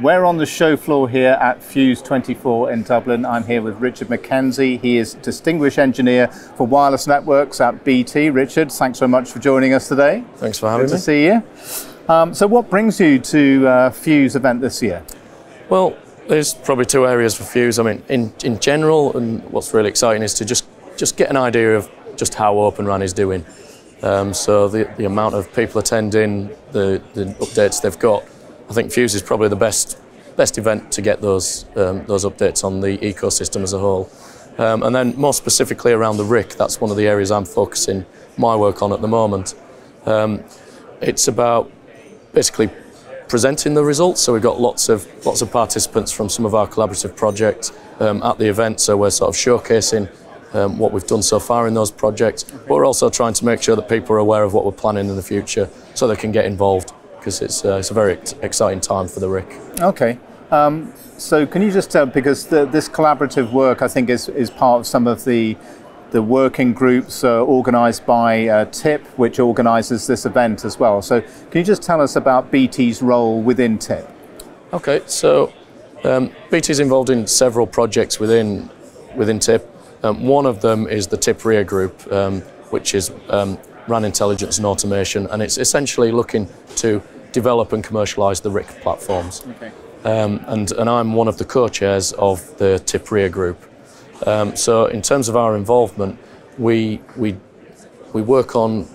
We're on the show floor here at Fyuz 24 in Dublin. I'm here with Richard MacKenzie. He is Distinguished Engineer for Wireless Networks at BT. Richard, thanks so much for joining us today. Thanks for having Good me. to see you. Um, so, what brings you to uh, Fyuz event this year? Well, there's probably two areas for Fyuz. I mean, in, in general, and what's really exciting is to just, just get an idea of just how Open RAN is doing. Um, so the, the amount of people attending, the, the updates they've got, I think Fyuz is probably the best best event to get those um, those updates on the ecosystem as a whole. Um, and then more specifically around the RIC, that's one of the areas I'm focusing my work on at the moment. Um, it's about basically presenting the results. So we've got lots of lots of participants from some of our collaborative projects um, at the event. So we're sort of showcasing um, what we've done so far in those projects, but we're also trying to make sure that people are aware of what we're planning in the future, so they can get involved because it's uh, it's a very ex- exciting time for the RIC. Okay. Um, so, can you just tell, because the, this collaborative work, I think, is, is part of some of the the working groups uh, organised by uh, TIP, which organises this event as well. So, can you just tell us about BT's role within TIP? Okay, so um, BT is involved in several projects within within TIP. Um, one of them is the TIP RIA group, um, which is um, RAN intelligence and automation, and it's essentially looking to develop and commercialise the RIC platforms. Okay. Um, and, and I'm one of the co-chairs of the TIP RIA group. Um, so in terms of our involvement, we, we, we work on,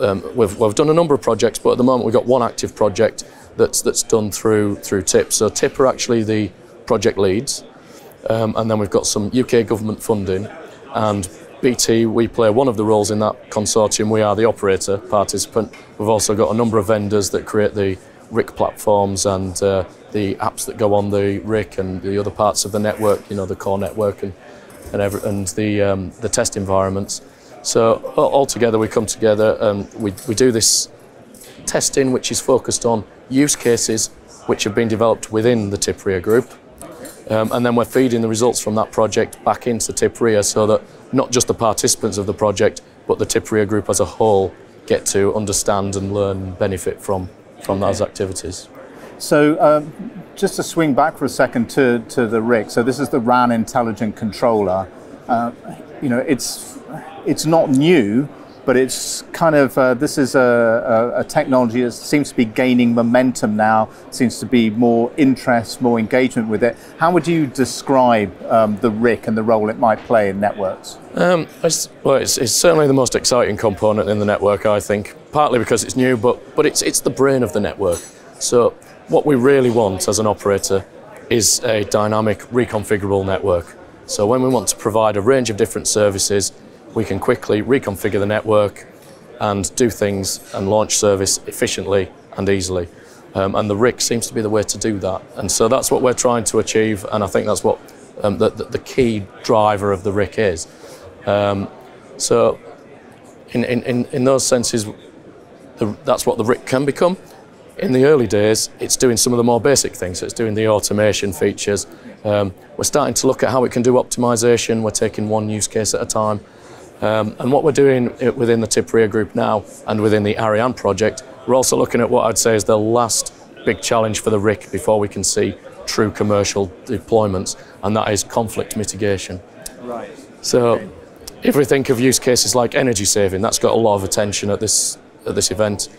um, we've, we've done a number of projects, but at the moment we've got one active project that's, that's done through, through TIP. So TIP are actually the project leads, um, and then we've got some UK government funding, and BT, we play one of the roles in that consortium. We are the operator participant. We've also got a number of vendors that create the RIC platforms and uh, the apps that go on the RIC and the other parts of the network, you know, the core network and and, every, and the um, the test environments. So all together we come together and we, we do this testing which is focused on use cases which have been developed within the TIP RIA group. Um, and then we're feeding the results from that project back into TIP RIA so that not just the participants of the project, but the TIP RIA group as a whole get to understand and learn and benefit from, from those activities. So, um, just to swing back for a second to, to the RIC. So, this is the RAN Intelligent Controller. Uh, you know, it's it's not new, but it's kind of uh, this is a, a, a, technology that seems to be gaining momentum now. Seems to be more interest, more engagement with it. How would you describe um, the RIC and the role it might play in networks? Um, it's, well, it's, it's, certainly the most exciting component in the network, I think. Partly because it's new, but but it's it's the brain of the network. So what we really want as an operator is a dynamic, reconfigurable network. So when we want to provide a range of different services, we can quickly reconfigure the network and do things and launch service efficiently and easily. Um, and the RIC seems to be the way to do that. And so that's what we're trying to achieve, and I think that's what um, the, the, key driver of the RIC is. Um, so, in, in, in those senses, the, that's what the RIC can become. In the early days, it's doing some of the more basic things. It's doing the automation features. Um, we're starting to look at how it can do optimization. We're taking one use case at a time. Um, and what we're doing within the TIP RIA group now and within the Ariane project, we're also looking at what I'd say is the last big challenge for the RIC before we can see true commercial deployments, and that is conflict mitigation. Right. So, okay. if we think of use cases like energy saving, that's got a lot of attention at this at this event.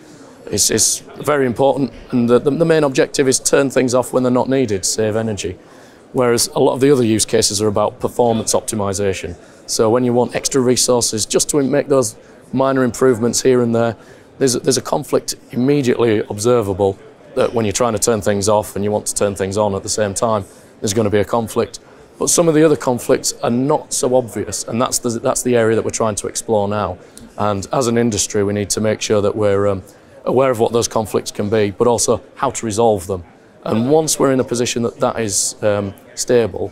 It's, it's very important, and the, the, the main objective is turn things off when they're not needed, save energy. Whereas a lot of the other use cases are about performance optimization. So when you want extra resources just to make those minor improvements here and there, there's a, there's a conflict immediately observable that when you're trying to turn things off and you want to turn things on at the same time, there's going to be a conflict. But some of the other conflicts are not so obvious, and that's the, that's the area that we're trying to explore now. And as an industry, we need to make sure that we're um, aware of what those conflicts can be, but also how to resolve them. And once we're in a position that that is um, stable,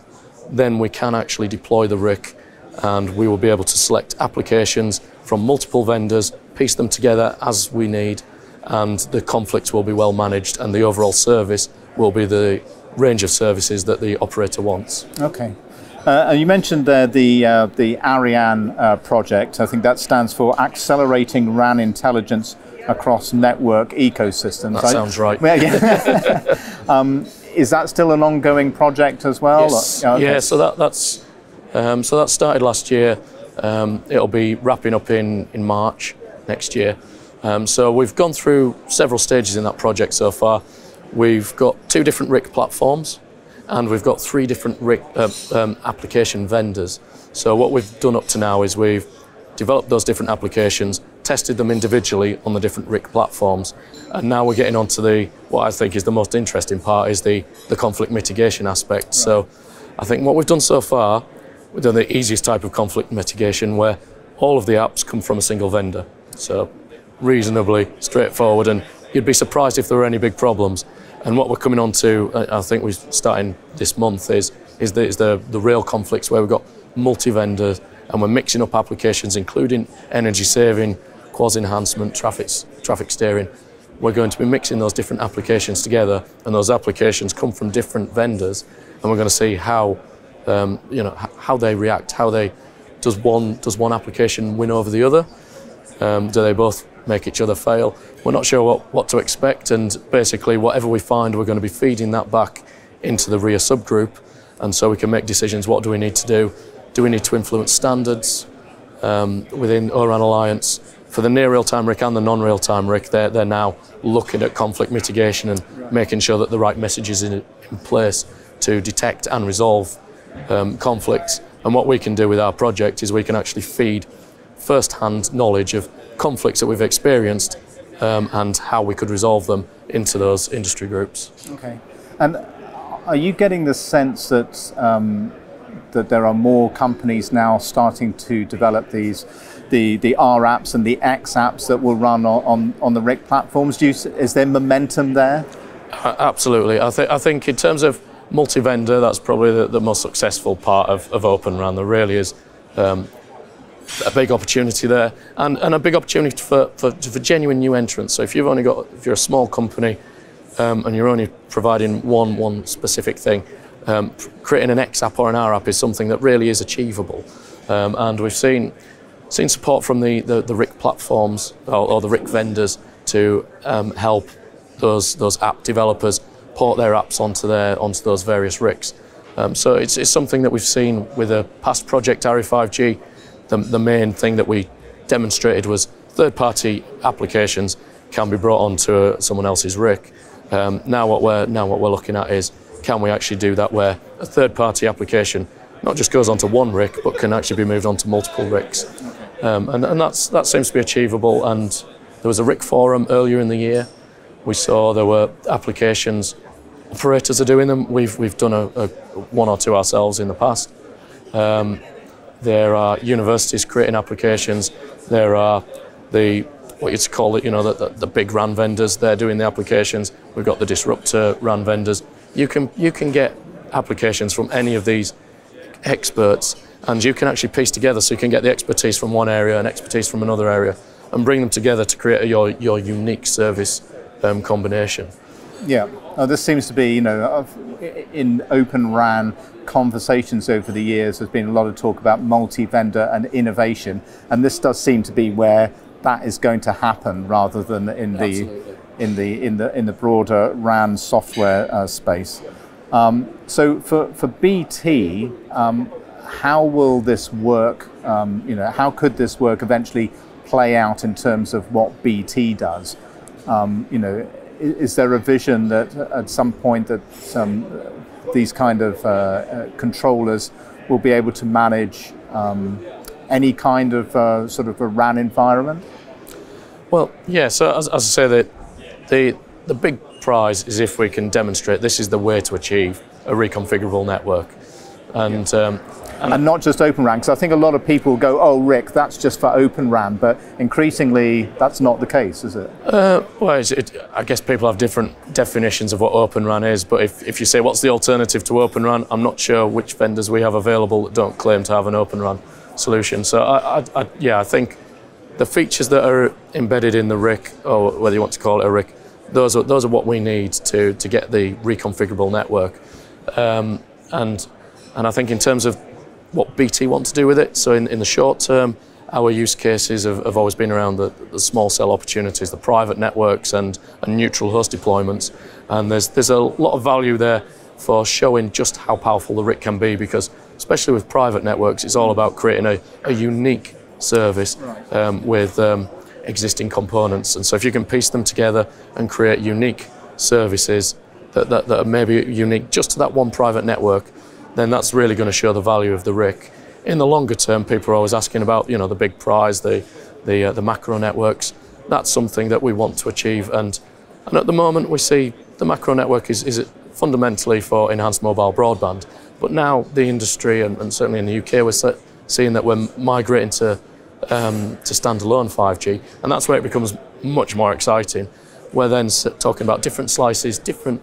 then we can actually deploy the RIC and we will be able to select applications from multiple vendors, piece them together as we need, and the conflicts will be well managed and the overall service will be the range of services that the operator wants. Okay. Uh, you mentioned there the uh, the Ariane uh, project. I think that stands for Accelerating RAN Intelligence Across Network Ecosystems. That sounds right. Yeah, yeah. um, is that still an ongoing project as well? Yes. Oh, okay. Yeah, so that, that's um, so that started last year. Um, it'll be wrapping up in, in March next year. Um, so we've gone through several stages in that project so far. We've got two different RIC platforms and we've got three different RIC uh, um, application vendors. So what we've done up to now is we've developed those different applications, tested them individually on the different RIC platforms, and now we're getting on to the what I think is the most interesting part is the, the conflict mitigation aspect. Right. So I think what we've done so far, we've done the easiest type of conflict mitigation where all of the apps come from a single vendor. So reasonably straightforward and you'd be surprised if there were any big problems. And what we're coming on to, I think we're starting this month, is, is, the, is the, the real conflicts where we've got multi-vendors and we're mixing up applications including energy saving, quasi enhancement, traffic, traffic steering. We're going to be mixing those different applications together and those applications come from different vendors and we're going to see how, um, you know, how they react, how they, does one, does one application win over the other? Um, do they both make each other fail? We're not sure what, what to expect, and basically, whatever we find, we're going to be feeding that back into the RIA subgroup, and so we can make decisions what do we need to do? Do we need to influence standards um, within ORAN Alliance? For the near real time RIC and the non real time RIC, they're, they're now looking at conflict mitigation and making sure that the right message is in, in place to detect and resolve um, conflicts. And what we can do with our project is we can actually feed first hand knowledge of conflicts that we've experienced um, and how we could resolve them into those industry groups. Okay. And are you getting the sense that um, that there are more companies now starting to develop these the the R apps and the X apps that will run on, on, on the RIC platforms? You, is there momentum there? Uh, absolutely. I, th- I think in terms of multi-vendor, that's probably the, the most successful part of, of Open RAN. There really is um, a big opportunity there and, and a big opportunity for, for, for genuine new entrants. So if you've only got, if you're a small company um, and you're only providing one, one specific thing, um, creating an X app or an R app is something that really is achievable. Um, and we've seen, seen support from the, the, the RIC platforms or, or, the RIC vendors to um, help those, those app developers port their apps onto, their, onto those various RICs. Um, so it's, it's something that we've seen with a past project, RE5G, the, the main thing that we demonstrated was third-party applications can be brought onto uh, someone else's RIC. Um, now what we're now what we're looking at is can we actually do that where a third-party application not just goes onto one RIC but can actually be moved onto multiple RICs, um, and, and that's that seems to be achievable. And there was a RIC forum earlier in the year. We saw there were applications. Operators are doing them. We've we've done a, a one or two ourselves in the past. Um, there are universities creating applications. There are the what you'd call it, you know, the, the, the, big RAN vendors. They're doing the applications. We've got the disruptor RAN vendors. You can you can get applications from any of these experts, and you can actually piece together. So you can get the expertise from one area and expertise from another area, and bring them together to create your your unique service um, combination. Yeah, this seems to be, you know, in Open RAN conversations over the years, there's been a lot of talk about multi-vendor and innovation, and this does seem to be where that is going to happen rather than in the Absolutely. In the in the in the broader RAN software uh, space. Um, so for for BT, um, how will this work? Um, you know, how could this work eventually play out in terms of what BT does? Um, you know is there a vision that at some point that um, these kind of uh, uh, controllers will be able to manage um, any kind of uh, sort of a RAN environment? Well, yeah. So as, as I say, the, the the big prize is if we can demonstrate this is the way to achieve a reconfigurable network, and yeah. um, and, and not just Open RAN, because I think a lot of people go, oh, RIC, that's just for Open RAN, but increasingly that's not the case, is it? Uh, well, it, I guess people have different definitions of what Open RAN is, but if, if you say what's the alternative to Open RAN, I'm not sure which vendors we have available that don't claim to have an Open RAN solution. So, I, I, I, yeah, I think the features that are embedded in the RIC, or whether you want to call it a RIC, those are, those are what we need to, to get the reconfigurable network. Um, and, and I think in terms of what BT want to do with it. So in, in the short term, our use cases have, have always been around the, the, small cell opportunities, the private networks and, and neutral host deployments. And there's, there's a lot of value there for showing just how powerful the RIC can be because, especially with private networks, it's all about creating a, a unique service um, with um, existing components. And so if you can piece them together and create unique services that, that, that are maybe unique just to that one private network, then that's really going to show the value of the RIC. In the longer term, people are always asking about, you know, the big prize, the, the, uh, the macro networks. That's something that we want to achieve. And, and at the moment, we see the macro network is, is fundamentally for enhanced mobile broadband. But now the industry, and, and certainly in the UK, we're seeing that we're migrating to, um, to standalone 5G. And that's where it becomes much more exciting. We're then talking about different slices, different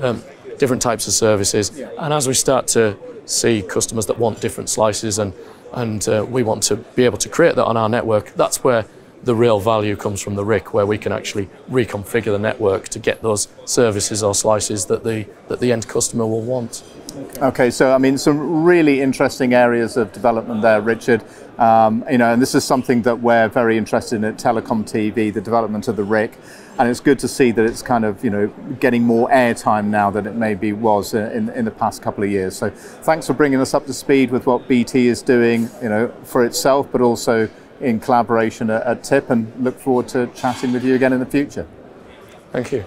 um, different types of services. And as we start to see customers that want different slices and, and uh, we want to be able to create that on our network, that's where the real value comes from the RIC, where we can actually reconfigure the network to get those services or slices that the, that the end customer will want. Okay, so I mean, some really interesting areas of development there, Richard. Um, you know, and this is something that we're very interested in at Telecom TV, the development of the RIC, and it's good to see that it's kind of you know getting more airtime now than it maybe was in, in the past couple of years. So thanks for bringing us up to speed with what BT is doing, you know, for itself, but also in collaboration at, at TIP, and look forward to chatting with you again in the future. Thank you.